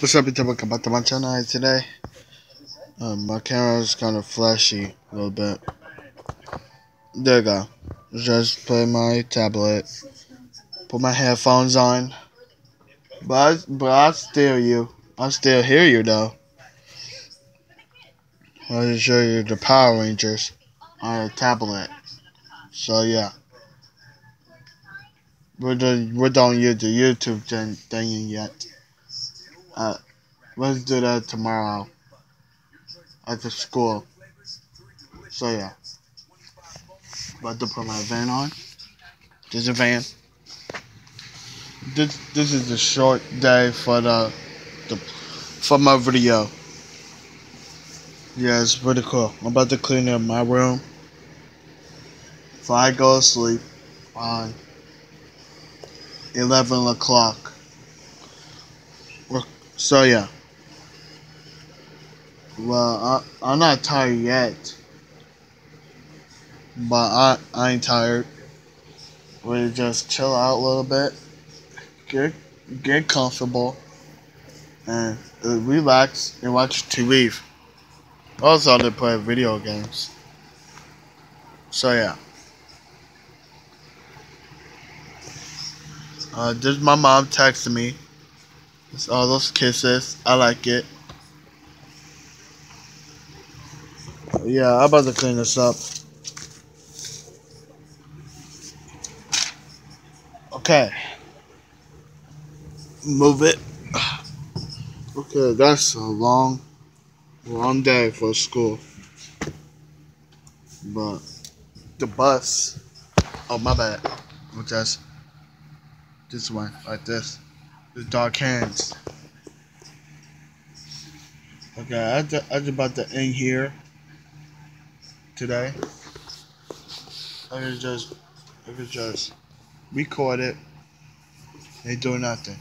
What's up, YouTube? Welcome back to my channel today. Um, my camera is kind of flashy a little bit. There you go. Just play my tablet. Put my headphones on. But I, but I still you. I still hear you though. I'll show you the Power Rangers on a tablet. So yeah. We're doing we're don't use the YouTube thing, thing yet. Uh, let's do that tomorrow at the school. So yeah. About to put my van on. This is a van. This this is a short day for the the for my video. Yeah, it's pretty cool. I'm about to clean up my room. Before I go to sleep on 11 o'clock. So yeah. Well, I, I'm not tired yet. But I, I ain't tired. We just chill out a little bit. Get, get comfortable. And uh, relax and watch TV. Also, to play video games. So yeah. Uh, this my mom texted me. It's all those kisses. I like it. Yeah, I'm about to clean this up. Okay. Move it. Okay, that's a long, long day for school. But the bus. Oh, my bad. Just this one, like this. The dark hands. Okay, I just, I just about to end here today. I just, I can just record it. Ain't doing nothing.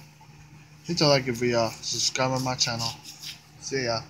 Hit the like if y'all subscribe on my channel. See ya.